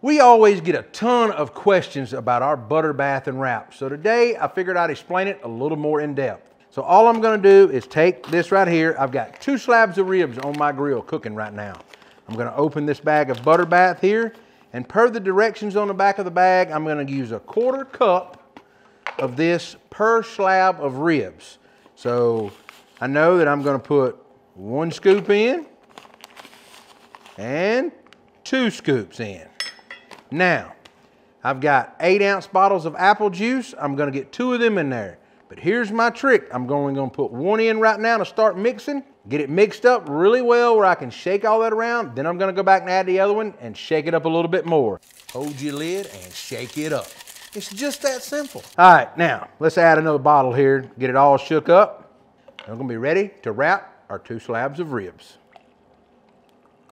We always get a ton of questions about our butter bath and wrap. So today I figured I'd explain it a little more in depth. So all I'm gonna do is take this right here. I've got two slabs of ribs on my grill cooking right now. I'm gonna open this bag of butter bath here and per the directions on the back of the bag, I'm gonna use a quarter cup of this per slab of ribs. So I know that I'm gonna put one scoop in and two scoops in. Now, I've got eight ounce bottles of apple juice. I'm gonna get two of them in there. But here's my trick. I'm only going to put one in right now to start mixing, get it mixed up really well where I can shake all that around. Then I'm gonna go back and add the other one and shake it up a little bit more. Hold your lid and shake it up. It's just that simple. All right, now let's add another bottle here, get it all shook up. I'm gonna be ready to wrap our two slabs of ribs.